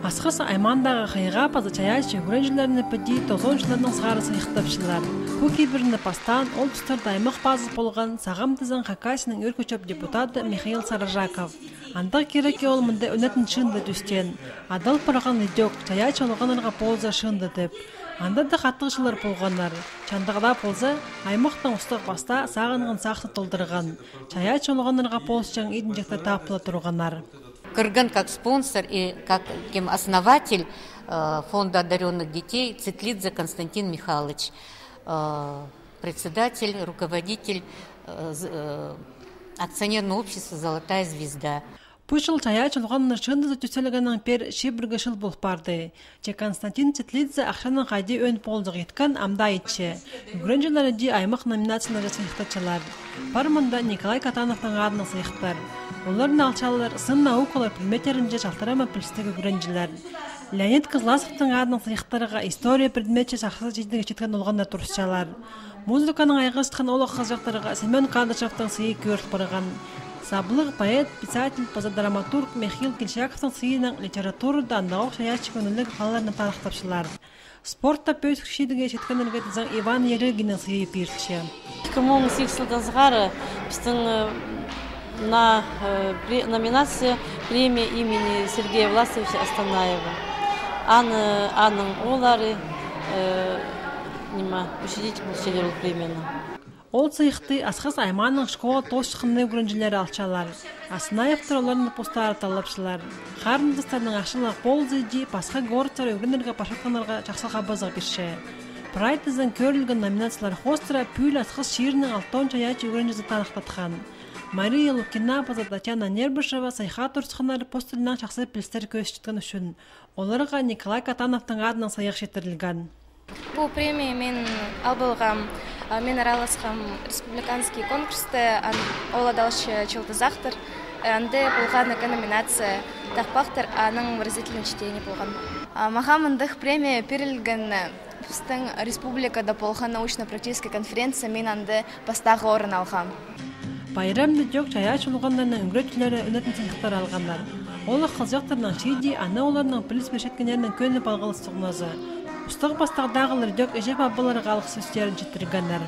Асхас аймандағы хайға пазы чаяч жүгірен піді тозон жыларының сағары сыйықтапшылар. Көке біріні пастан ол тұстарда аймақ базы болған сағам тізін Хакасының өркөчөп депутаты Михаил Саражаков. Андақ кереке ол мұнда өнетін шынды түстен. Адал пыраған идек чаяч олғанырға полза шынды деп. Анда да қаттығышылар болғандар. Чандығыда полза аймақтың ұстық баста сағынғын сақты толдырған. Чаяч олғанырға ползчаң идін жектер тапылы тұрғанар. Кыргын как спонсор и как кем основатель э, фонда одаренных детей Цитлидзе Константин Михайлович, э, председатель, руководитель э, акционерного общества «Золотая звезда». Пушыл чая чылған шынды төселгеннің пер шибіргі шыл болып барды. Че Константин Цитлидзе ақшаның қайды өн полдық еткан амда етші. Үгірін жылары де аймақ номинациялары сыйықтачылар. Пармында Николай Катановтың адының сыйықтар. Олардың алчалар сын наукалар предметтерінде жалтарама пілістігі күренжілер. Леонид Кызласовтың адының сыйықтарыға история предметче сақсы жейдігі жеткен олғандар тұрысчалар. Музыканың айғыстықын ол жақтарыға Семен Кадышевтың сыйы көріп барған. Саблық поэт, писатель, драматург Михаил Кельшаковтың сыйының литературада андауық шаячы көнілік қалаларының тарықтапшылар. Спортта пөз кішедіге жеткен іргетізің Иван Ерегінің сыйы пиртші. 2018 жылдан біздің на э, номинация премия имени Сергея Власовича Астанаева. Аны, аның олары э, нима учредитель бұл премияны. Ол цехты асхас айманың школа тошқынны көрінжілері алчалар. Асынаевтар оларын постары талапшылар. Қарындыстардың ақшылық бол зейді басқа горцар өгінерге пашатқанарға жақсылға базық беші. Прайтызын көрілген номинациялар хостыра пүл асхас шиірінің алтон чаяч өгінжізі танықтатқан. Мария Лукина база Татьяна Нербышева сайха турсханары постылынан шақсы пілістер көз үшін. Оларға Николай Катановтың адынан саяқ шетірілген. Бұл премия мен албылғам, мен араласқам республиканский конкурсты, ол адалшы чылтызақтыр. Анды болған екі номинация тақпақтыр, аның выразительный чтение болған. Маған мындық премия берілген біздің республикада болған научно-практический конференция мен анды бастағы орын алғам. Байрам жок чая чулгандарның үгрөтләре өнәтен сыйктар алганнар. Ол кызыктырның чиди ана оларның балгылы Устык бастагдагылар жок эҗеп аббаларга алгы сүзләрен җиттергәннәр.